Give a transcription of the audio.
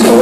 so